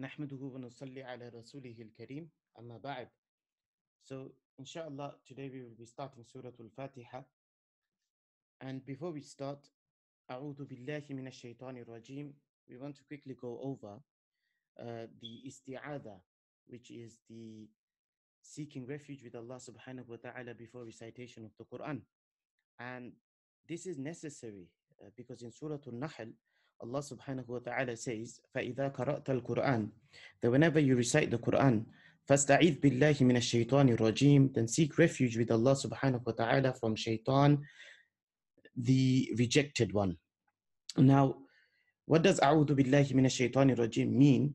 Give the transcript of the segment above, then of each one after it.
نحمده ونصلي على رسوله الكريم أما بعد So inshallah today we will be starting Surah Al-Fatiha and before we start أعوذ بالله من الشيطان الرجيم we want to quickly go over uh, the isti'adha which is the seeking refuge with Allah subhanahu wa ta'ala before recitation of the Quran and this is necessary uh, because in Surah Al-Nahl Allah subhanahu wa ta'ala says, فَإِذَا قَرَأْتَ الْقُرْآنِ That whenever you recite the Quran, فَاسْتَعِذْ بِاللَّهِ مِنَ الشَّيْطَانِ الرَّجِيمِ Then seek refuge with Allah subhanahu wa ta'ala from shaitan, the rejected one. Now, what does أعوذ بالله من الشيطان الرجيم mean?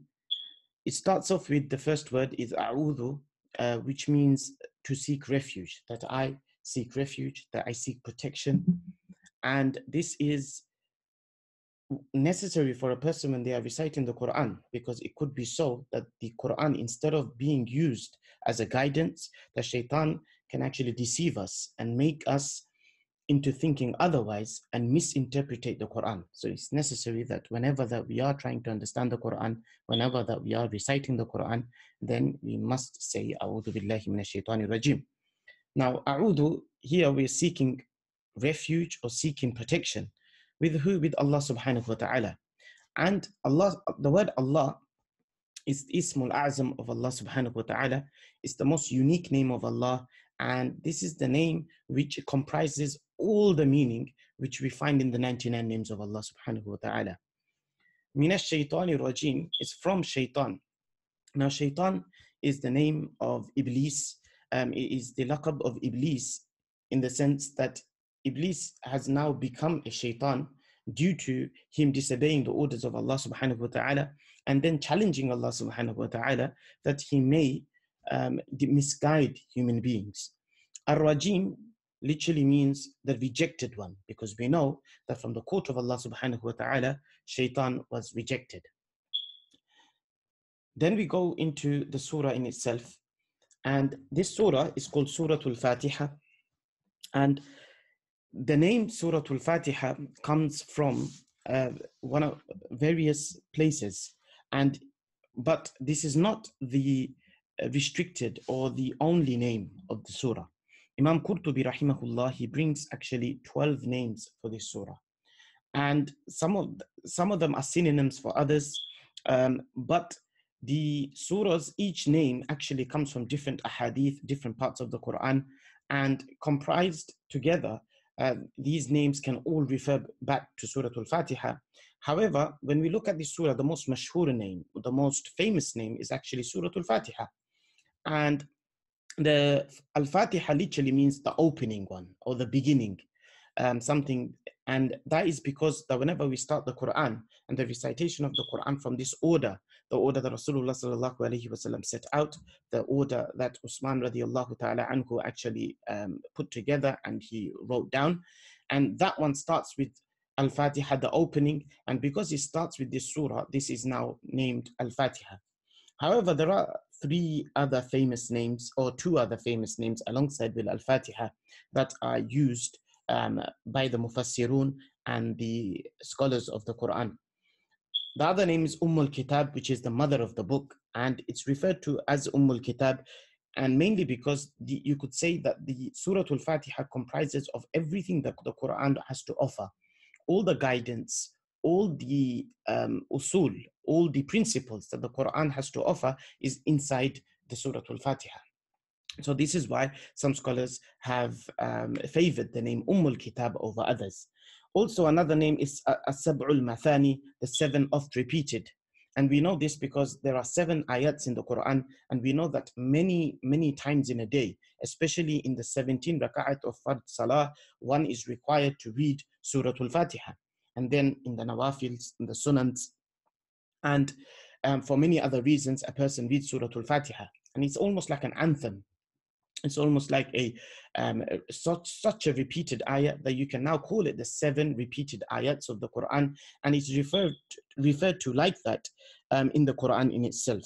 It starts off with the first word is أعوذ, uh, which means to seek refuge, that I seek refuge, that I seek protection. And this is necessary for a person when they are reciting the Quran because it could be so that the Quran, instead of being used as a guidance, the shaitan can actually deceive us and make us into thinking otherwise and misinterpret the Quran. So it's necessary that whenever that we are trying to understand the Quran, whenever that we are reciting the Quran, then we must say A'udhu billahi minash shaitanir rajim. Now, A'udhu, here we're seeking refuge or seeking protection. With who? With Allah subhanahu wa ta'ala. And Allah, the word Allah is Ismul Azam of Allah subhanahu wa ta'ala. It's the most unique name of Allah. And this is the name which comprises all the meaning which we find in the 99 names of Allah subhanahu wa ta'ala. Minash shaitani rajim is from shaitan. Now, shaitan is the name of Iblis. Um, it is the laqab of Iblis in the sense that Iblis has now become a shaitan due to him disobeying the orders of Allah subhanahu wa ta'ala and then challenging Allah subhanahu wa ta'ala that he may um, misguide human beings. Ar-Rajim literally means the rejected one because we know that from the court of Allah subhanahu wa ta'ala, shaitan was rejected. Then we go into the surah in itself and this surah is called Surah Al-Fatiha and the name Surah Al-Fatiha comes from uh, one of various places, and but this is not the restricted or the only name of the surah. Imam Qurtubi rahimahullah he brings actually 12 names for this surah, and some of some of them are synonyms for others, um, but the surahs each name actually comes from different ahadith, different parts of the Quran, and comprised together uh, these names can all refer back to Surah Al-Fatiha. However, when we look at this surah, the most mashhur name, the most famous name is actually Surah Al-Fatiha. And the Al-Fatiha literally means the opening one or the beginning, um, something. And that is because that whenever we start the Quran and the recitation of the Quran from this order, the order that Rasulullah set out, the order that Usman radiallahu ta'ala anhu actually um, put together and he wrote down. And that one starts with Al-Fatiha, the opening. And because it starts with this surah, this is now named Al-Fatiha. However, there are three other famous names or two other famous names alongside with Al-Fatiha that are used um, by the Mufassirun and the scholars of the Quran. The other name is Umm al-Kitab, which is the mother of the book, and it's referred to as Umm al-Kitab, and mainly because the, you could say that the Surah Al-Fatiha comprises of everything that the Quran has to offer, all the guidance, all the um, usul, all the principles that the Quran has to offer is inside the Surah Al-Fatiha. So this is why some scholars have um, favored the name Umm al-Kitab over others. Also, another name is As-Sab'ul Mathani, the seven oft repeated. And we know this because there are seven ayats in the Quran, and we know that many, many times in a day, especially in the 17 raka'at of Fard Salah, one is required to read Surah Al-Fatiha. And then in the Nawafils, in the Sunans, and um, for many other reasons, a person reads Surah Al-Fatiha. And it's almost like an anthem it's almost like a um, such such a repeated ayat that you can now call it the seven repeated ayats of the Quran, and it's referred referred to like that um, in the Quran in itself.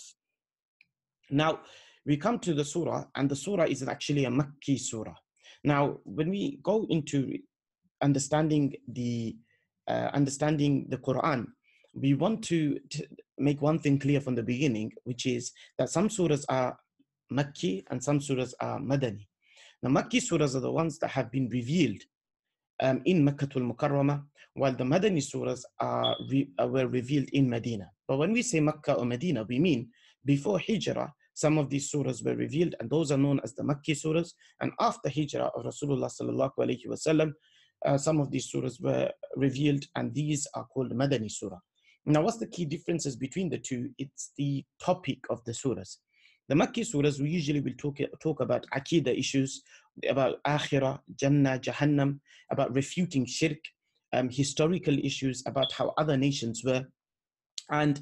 Now we come to the surah, and the surah is actually a Makki surah. Now, when we go into understanding the uh, understanding the Quran, we want to, to make one thing clear from the beginning, which is that some surahs are Makki and some surahs are Madani. The Makki surahs are the ones that have been revealed um, in Makkah al-Mukarramah, while the Madani surahs are re- uh, were revealed in Medina. But when we say Makkah or Medina, we mean before Hijrah, some of these surahs were revealed, and those are known as the Makki surahs. And after Hijrah of Rasulullah sallallahu alaihi wasallam, uh, some of these surahs were revealed, and these are called Madani surah. Now, what's the key differences between the two? It's the topic of the surahs. The Makki surahs, we usually will talk, talk about Aqidah issues, about Akhirah, Jannah, Jahannam, about refuting shirk, um, historical issues, about how other nations were. And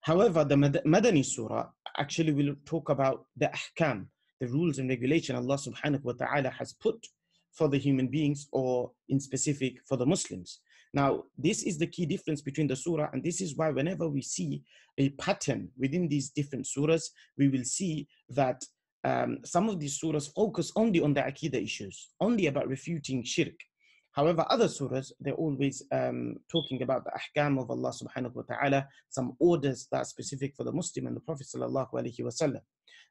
however, the Madani surah actually will talk about the ahkam, the rules and regulation Allah subhanahu wa ta'ala has put for the human beings or in specific for the Muslims. Now, this is the key difference between the surah, and this is why whenever we see a pattern within these different surahs, we will see that um, some of these surahs focus only on the Aqidah issues, only about refuting shirk. However, other surahs, they're always um, talking about the ahkam of Allah subhanahu wa ta'ala, some orders that are specific for the Muslim and the Prophet sallallahu alaihi wasallam.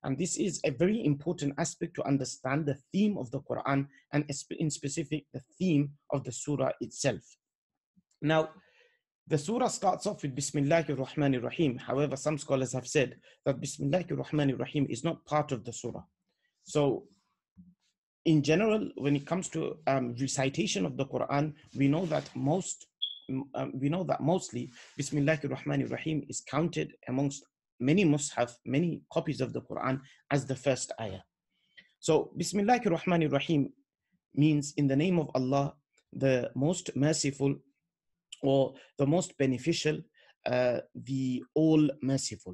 And this is a very important aspect to understand the theme of the Quran and in specific the theme of the surah itself. Now, the surah starts off with Bismillahir Rahmanir Rahim. However, some scholars have said that Bismillahir Rahmanir Rahim is not part of the surah. So, in general, when it comes to um, recitation of the Quran, we know that most um, we know that mostly Bismillahir Rahmanir Rahim is counted amongst many mushaf, many copies of the Quran as the first ayah. So Bismillahir Rahmanir Rahim means in the name of Allah, the most merciful or the most beneficial, uh, the all merciful.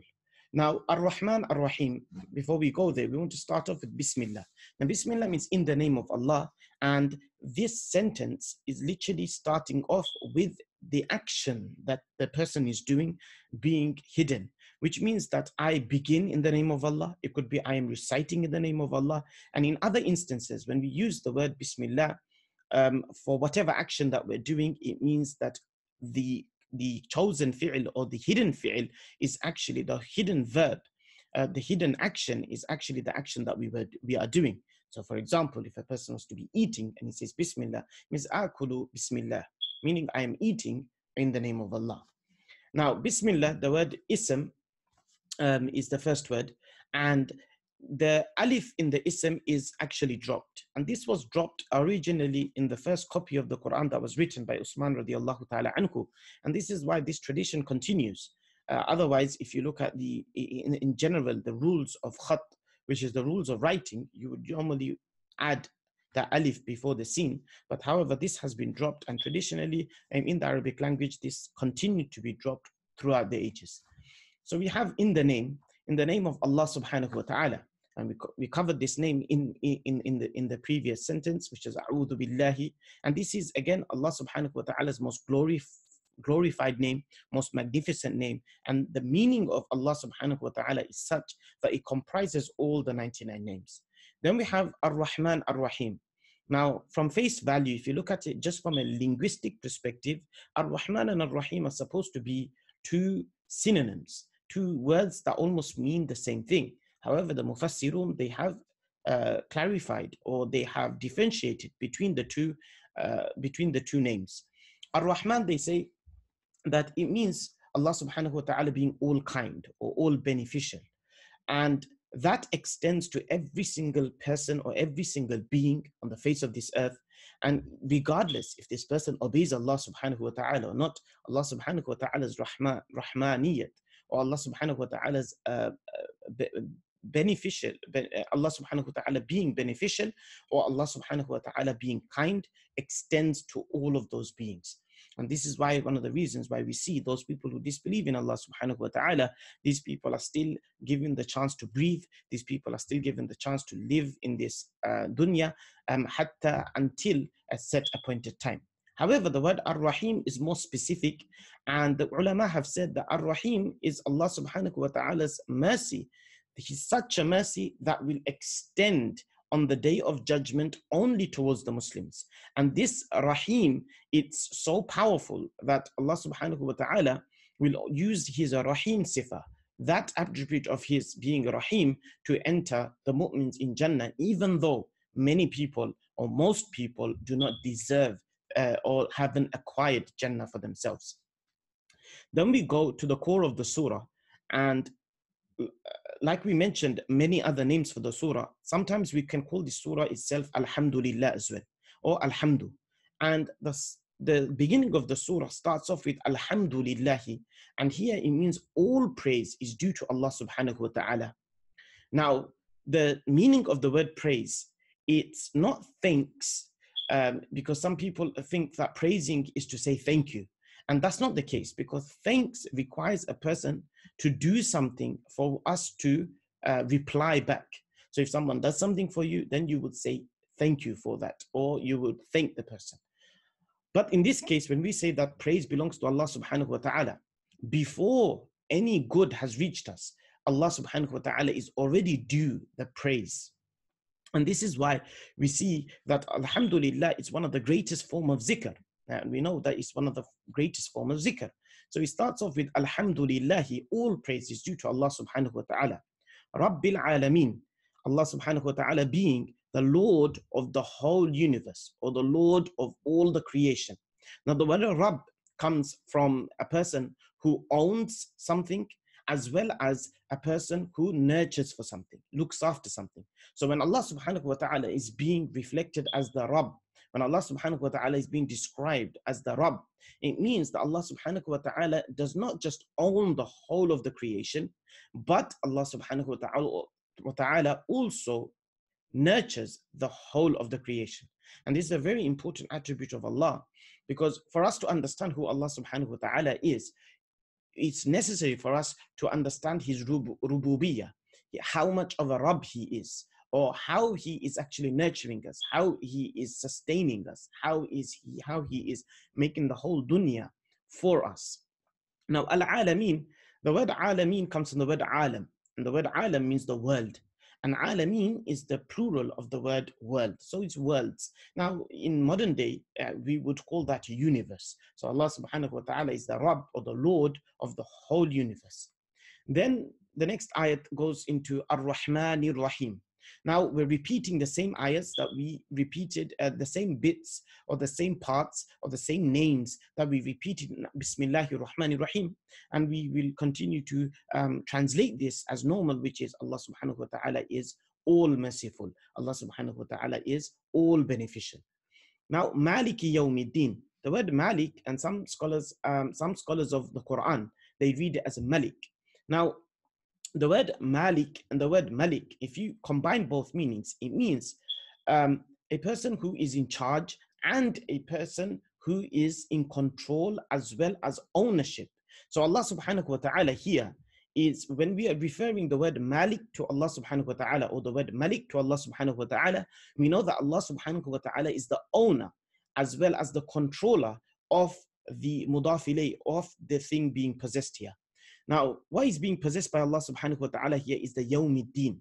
Now, Ar-Rahman, Ar-Rahim, before we go there, we want to start off with Bismillah. Now, Bismillah means in the name of Allah. And this sentence is literally starting off with the action that the person is doing being hidden which means that I begin in the name of Allah. It could be I am reciting in the name of Allah. And in other instances, when we use the word Bismillah um, for whatever action that we're doing, it means that the the chosen fi'l or the hidden fi'l is actually the hidden verb. Uh, the hidden action is actually the action that we were we are doing. So, for example, if a person was to be eating and he says Bismillah, means Akulu Bismillah, meaning I am eating in the name of Allah. Now, Bismillah, the word ism um, is the first word, and the alif in the ism is actually dropped. And this was dropped originally in the first copy of the Quran that was written by Usman radiallahu ta'ala anhu. And this is why this tradition continues. Uh, otherwise, if you look at the, in, in general, the rules of khat, which is the rules of writing, you would normally add the alif before the sin. But however, this has been dropped and traditionally um, in the Arabic language, this continued to be dropped throughout the ages. So we have in the name, in the name of Allah subhanahu wa ta'ala. And we, we covered this name in, in, in, the, in the previous sentence, which is A'udhu Billahi. And this is again Allah subhanahu wa ta'ala's most glory, glorified name, most magnificent name. And the meaning of Allah subhanahu wa ta'ala is such that it comprises all the 99 names. Then we have Ar-Rahman Ar-Rahim. Now, from face value, if you look at it just from a linguistic perspective, Ar-Rahman and Ar-Rahim are supposed to be two synonyms two words that almost mean the same thing. However, the Mufassirun, they have uh, clarified or they have differentiated between the two, uh, between the two names. Ar-Rahman, they say that it means Allah subhanahu wa ta'ala being all kind or all beneficial. And that extends to every single person or every single being on the face of this earth. And regardless if this person obeys Allah subhanahu wa ta'ala or not, Allah subhanahu wa ta'ala's rahman, rahmaniyat or Allah subhanahu wa ta'ala's uh, uh beneficial, uh, Allah subhanahu wa ta'ala being beneficial or Allah subhanahu wa ta'ala being kind extends to all of those beings. And this is why one of the reasons why we see those people who disbelieve in Allah subhanahu wa ta'ala, these people are still given the chance to breathe, these people are still given the chance to live in this uh, dunya um, hatta until a set appointed time. However, the word Ar-Rahim is more specific, and the ulama have said that Ar-Rahim is Allah subhanahu wa ta'ala's mercy. He's such a mercy that will extend on the day of judgment only towards the Muslims. And this Rahim, it's so powerful that Allah subhanahu wa ta'ala will use his Rahim sifa, that attribute of his being Rahim, to enter the mu'mins in Jannah, even though many people or most people do not deserve uh, or haven't acquired Jannah for themselves. Then we go to the core of the surah, and uh, like we mentioned, many other names for the surah. Sometimes we can call the surah itself Alhamdulillah as well, or Alhamdu. And the, the beginning of the surah starts off with Alhamdulillahi, and here it means all praise is due to Allah subhanahu wa ta'ala. Now, the meaning of the word praise, it's not thanks, um, because some people think that praising is to say thank you. And that's not the case because thanks requires a person to do something for us to uh, reply back. So if someone does something for you, then you would say thank you for that, or you would thank the person. But in this case, when we say that praise belongs to Allah subhanahu wa ta'ala, before any good has reached us, Allah subhanahu wa ta'ala is already due the praise. And this is why we see that Alhamdulillah is one of the greatest form of zikr. And we know that it's one of the greatest form of zikr. So he starts off with Alhamdulillahi, all praise is due to Allah subhanahu wa ta'ala. Rabbil alameen, Allah subhanahu wa ta'ala being the Lord of the whole universe or the Lord of all the creation. Now the word Rabb comes from a person who owns something as well as a person who nurtures for something, looks after something. So when Allah subhanahu wa ta'ala is being reflected as the Rabb, when Allah subhanahu wa ta'ala is being described as the Rabb, it means that Allah subhanahu wa ta'ala does not just own the whole of the creation, but Allah subhanahu wa ta'ala, also nurtures the whole of the creation. And this is a very important attribute of Allah because for us to understand who Allah subhanahu wa ta'ala is, it's necessary for us to understand his rububiyyah, how much of a Rabb he is, or how he is actually nurturing us, how he is sustaining us, how is he, how he is making the whole dunya for us. Now, al-alameen, the word alameen comes from the word alam, and the word alam means the world. And alameen is the plural of the word world. So it's worlds. Now, in modern day, uh, we would call that universe. So Allah subhanahu wa ta'ala is the Rabb or the Lord of the whole universe. Then the next ayat goes into Ar-Rahman Ar-Rahim. Now we're repeating the same ayahs that we repeated, uh, the same bits or the same parts or the same names that we repeated in Bismillahir Rahmanir Rahim. And we will continue to um, translate this as normal, which is Allah subhanahu wa ta'ala is all merciful. Allah subhanahu wa ta'ala is all beneficial. Now, Maliki Yawmiddin. The word Malik, and some scholars, um, some scholars of the Quran, they read it as a Malik. Now, the word Malik and the word Malik, if you combine both meanings, it means um, a person who is in charge and a person who is in control as well as ownership. So Allah subhanahu wa ta'ala here is when we are referring the word Malik to Allah subhanahu wa ta'ala or the word Malik to Allah subhanahu wa ta'ala, we know that Allah subhanahu wa ta'ala is the owner as well as the controller of the mudaf ilayh of the thing being possessed here. Now, what is being possessed by Allah subhanahu wa ta'ala here is the yawmiddin.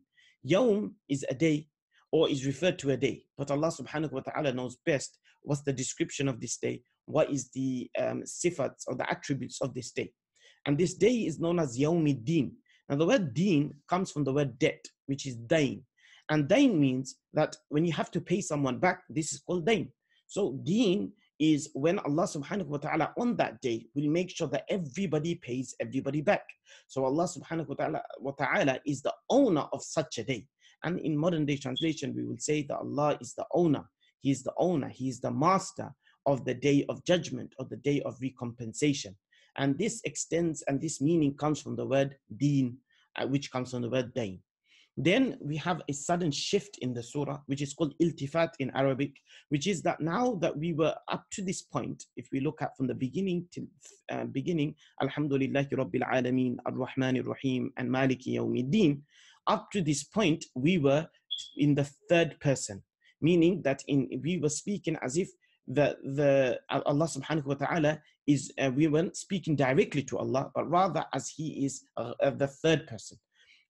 Yawm is a day or is referred to a day, but Allah subhanahu wa ta'ala knows best what's the description of this day, what is the um, sifats or the attributes of this day. And this day is known as yawmiddin. Now, the word deen comes from the word debt, which is dain. And dain means that when you have to pay someone back, this is called dain. So deen is when Allah subhanahu wa ta'ala on that day will make sure that everybody pays everybody back. So Allah subhanahu wa ta'ala, is the owner of such a day. And in modern day translation, we will say that Allah is the owner. He is the owner. He is the master of the day of judgment or the day of recompensation. And this extends and this meaning comes from the word deen, uh, which comes from the word dain. Then we have a sudden shift in the surah, which is called iltifat in Arabic, which is that now that we were up to this point, if we look at from the beginning to uh, beginning, Alhamdulillahi Rabbil Alameen, Ar-Rahman Ar-Rahim, and Maliki Yawmiddin, up to this point, we were in the third person, meaning that in we were speaking as if the the Allah Subhanahu wa Taala is uh, we weren't speaking directly to Allah, but rather as He is uh the third person.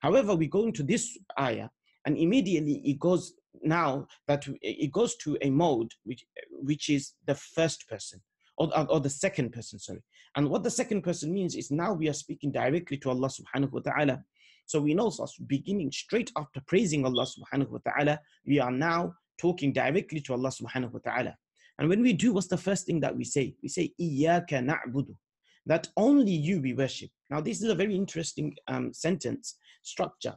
However, we go into this ayah and immediately it goes now that it goes to a mode which, which is the first person or, or the second person, sorry. And what the second person means is now we are speaking directly to Allah subhanahu wa ta'ala. So we know, so beginning straight after praising Allah subhanahu wa ta'ala, we are now talking directly to Allah subhanahu wa ta'ala. And when we do, what's the first thing that we say? We say, Iyaka na'budu. That only you we worship. Now, this is a very interesting um, sentence structure.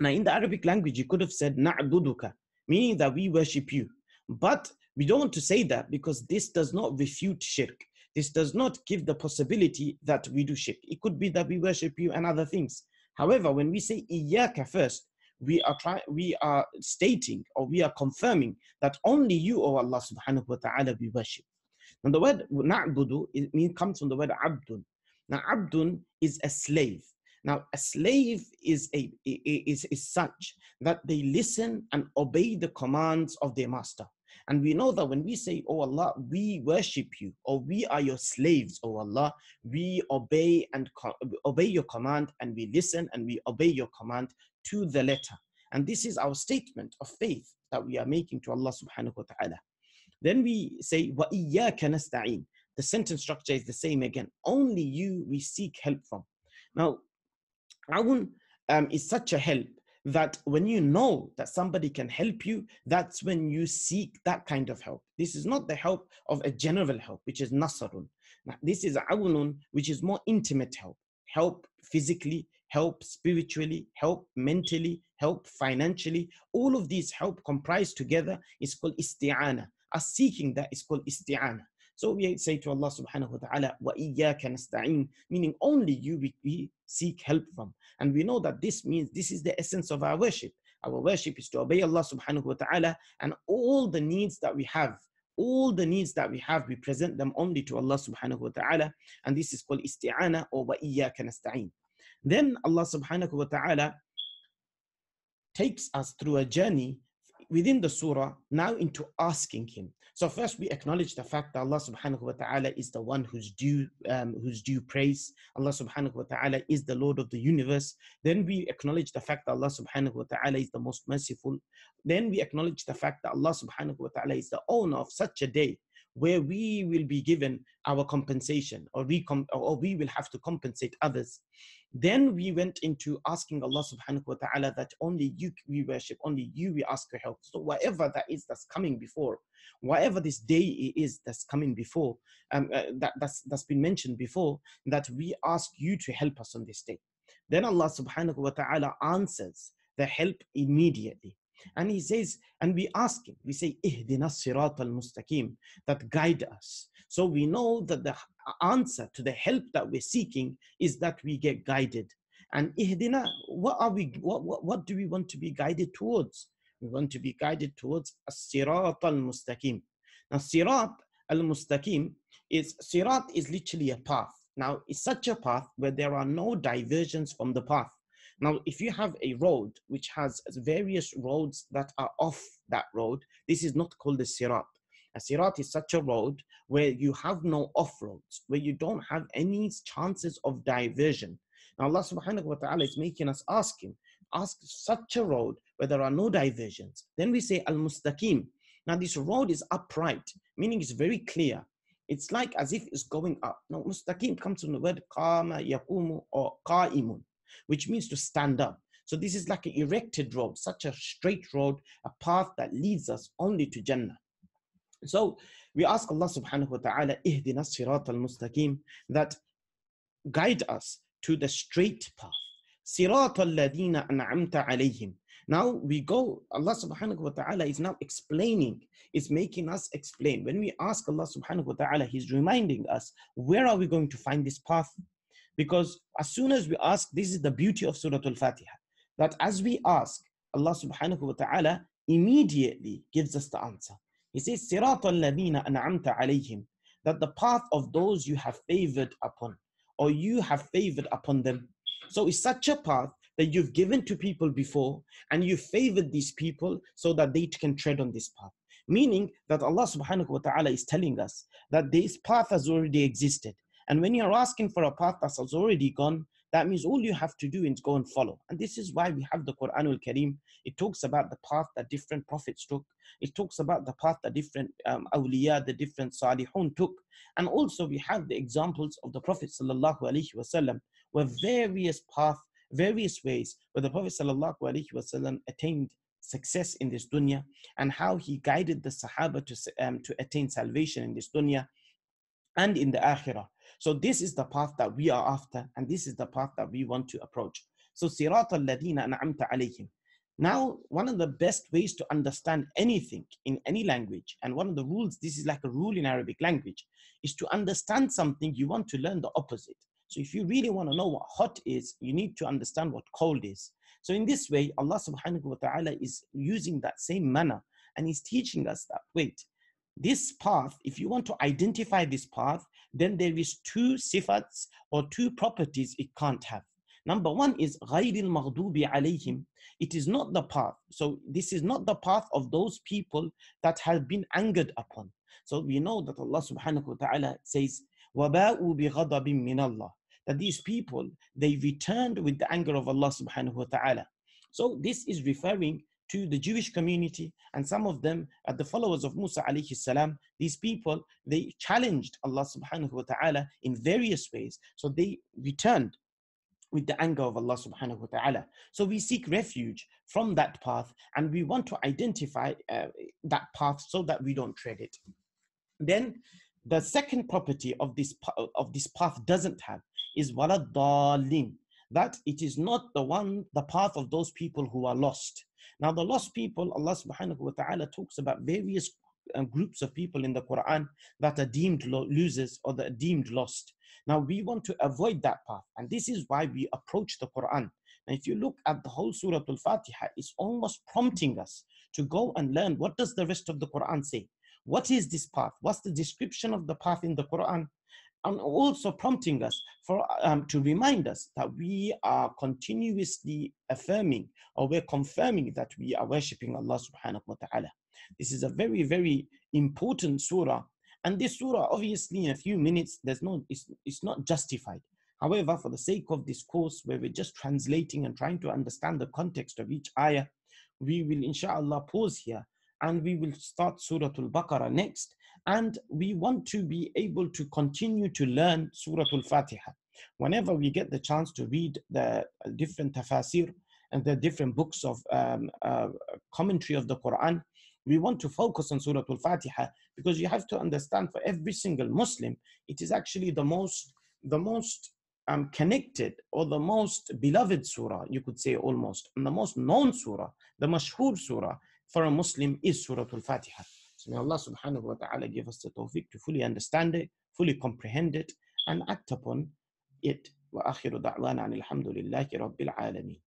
Now, in the Arabic language, you could have said na'buduka, meaning that we worship you. But we don't want to say that because this does not refute shirk. This does not give the possibility that we do shirk. It could be that we worship you and other things. However, when we say iyaka first, we are trying we are stating or we are confirming that only you, O Allah subhanahu wa ta'ala, we worship. And the word na'budu it mean, comes from the word abdun. Now, abdun is a slave. Now, a slave is, a, is, is such that they listen and obey the commands of their master. And we know that when we say, Oh Allah, we worship you, or we are your slaves, oh Allah, we obey and obey your command, and we listen and we obey your command to the letter. And this is our statement of faith that we are making to Allah subhanahu wa ta'ala. Then we say, Wa nasta'in. The sentence structure is the same again. Only you we seek help from. Now, Aun um, is such a help that when you know that somebody can help you, that's when you seek that kind of help. This is not the help of a general help, which is nasarun. This is awnun, which is more intimate help. Help physically, help spiritually, help mentally, help financially. All of these help comprised together is called isti'ana. A seeking that is called isti'ana. So we say to Allah subhanahu wa ta'ala, wa nasta'in, meaning only you we, we seek help from. And we know that this means this is the essence of our worship. Our worship is to obey Allah subhanahu wa ta'ala and all the needs that we have all the needs that we have, we present them only to Allah subhanahu wa ta'ala. And this is called isti'ana or wa iyyaka nasta'in. Then Allah subhanahu wa ta'ala takes us through a journey within the surah now into asking him. So first we acknowledge the fact that Allah subhanahu wa ta'ala is the one who's due um, who's due praise. Allah subhanahu wa ta'ala is the Lord of the universe. Then we acknowledge the fact that Allah subhanahu wa ta'ala is the most merciful. Then we acknowledge the fact that Allah subhanahu wa ta'ala is the owner of such a day where we will be given our compensation or we, com- or we will have to compensate others. Then we went into asking Allah subhanahu wa ta'ala that only you we worship, only you we ask for help. So whatever that is that's coming before, whatever this day is that's coming before, um, uh, that, that's, that's been mentioned before, that we ask you to help us on this day. Then Allah subhanahu wa ta'ala answers the help immediately. And he says, and we ask him, we say, Ihdina sirat al mustaqim, that guide us. So we know that the answer to the help that we're seeking is that we get guided. And ihdina, what are we, what, what, what do we want to be guided towards? We want to be guided towards sirat al mustaqim. Now, sirat al mustaqim is, sirat is literally a path. Now, it's such a path where there are no diversions from the path. Now, if you have a road which has various roads that are off that road, this is not called a sirat. A sirat is such a road where you have no off roads, where you don't have any chances of diversion. Now, Allah subhanahu wa ta'ala is making us ask Him, ask such a road where there are no diversions. Then we say al mustaqim. Now, this road is upright, meaning it's very clear. It's like as if it's going up. Now, mustaqim comes from the word qama, yakumu, or qa'imun which means to stand up. So this is like an erected road, such a straight road, a path that leads us only to Jannah. So we ask Allah subhanahu wa ta'ala, ihdina sirat al-mustaqim, that guide us to the straight path. Sirat al-ladina an'amta alayhim. Now we go, Allah subhanahu wa ta'ala is now explaining, is making us explain. When we ask Allah subhanahu wa ta'ala, He's reminding us, where are we going to find this path? Because as soon as we ask, this is the beauty of Surah Al Fatiha, that as we ask, Allah subhanahu wa ta'ala immediately gives us the answer. He says, Sirat al-ladina an'amta alayhim, that the path of those you have favored upon, or you have favored upon them. So it's such a path that you've given to people before, and you favored these people so that they can tread on this path. Meaning that Allah subhanahu wa ta'ala is telling us that this path has already existed. And when you're asking for a path that has already gone, that means all you have to do is go and follow. And this is why we have the Quran al Kareem. It talks about the path that different prophets took. It talks about the path that different um, awliya, the different salihun took. And also we have the examples of the Prophet sallallahu alaihi wasallam, where various paths, various ways where the Prophet sallallahu alaihi wasallam attained success in this dunya and how he guided the Sahaba to, um, to attain salvation in this dunya and in the akhirah. So this is the path that we are after, and this is the path that we want to approach. So sirat al-ladina an'amta alayhim. Now, one of the best ways to understand anything in any language, and one of the rules, this is like a rule in Arabic language, is to understand something, you want to learn the opposite. So if you really want to know what hot is, you need to understand what cold is. So in this way, Allah subhanahu wa ta'ala is using that same manner and He's teaching us that, wait, this path, if you want to identify this path, then there is two sifats or two properties it can't have. Number one is غَيْرِ الْمَغْضُوبِ عَلَيْهِمْ It is not the path. So this is not the path of those people that have been angered upon. So we know that Allah subhanahu wa ta'ala says, وَبَاءُوا بِغَضَبٍ مِّنَ اللَّهِ That these people, they returned with the anger of Allah subhanahu wa ta'ala. So this is referring to the Jewish community and some of them are the followers of Musa alayhi salam. These people, they challenged Allah subhanahu wa ta'ala in various ways. So they returned with the anger of Allah subhanahu wa ta'ala. So we seek refuge from that path and we want to identify uh, that path so that we don't tread it. Then the second property of this, of this path doesn't have is walad dalin that it is not the one, the path of those people who are lost. Now, the lost people, Allah subhanahu wa ta'ala talks about various uh, groups of people in the Quran that are deemed losers or that are deemed lost. Now, we want to avoid that path, and this is why we approach the Quran. Now, if you look at the whole Surah Al Fatiha, it's almost prompting us to go and learn what does the rest of the Quran say? What is this path? What's the description of the path in the Quran? And also prompting us for um, to remind us that we are continuously affirming or we're confirming that we are worshipping Allah subhanahu wa ta'ala. This is a very, very important surah. And this surah, obviously, in a few minutes, there's no, it's, it's not justified. However, for the sake of this course, where we're just translating and trying to understand the context of each ayah, we will, inshallah, pause here and we will start Surah Al Baqarah next. And we want to be able to continue to learn Surah Al Fatiha. Whenever we get the chance to read the different tafsir and the different books of um, uh, commentary of the Quran, we want to focus on Surah Al Fatiha because you have to understand for every single Muslim, it is actually the most, the most um, connected or the most beloved surah, you could say almost, and the most known surah, the mashhur surah for a Muslim is Surah Al-Fatiha. So may Allah subhanahu wa ta'ala give us the tawfiq to fully understand it, fully comprehend it, and act upon it. وآخر دعوانا عن الحمد لله رب العالمين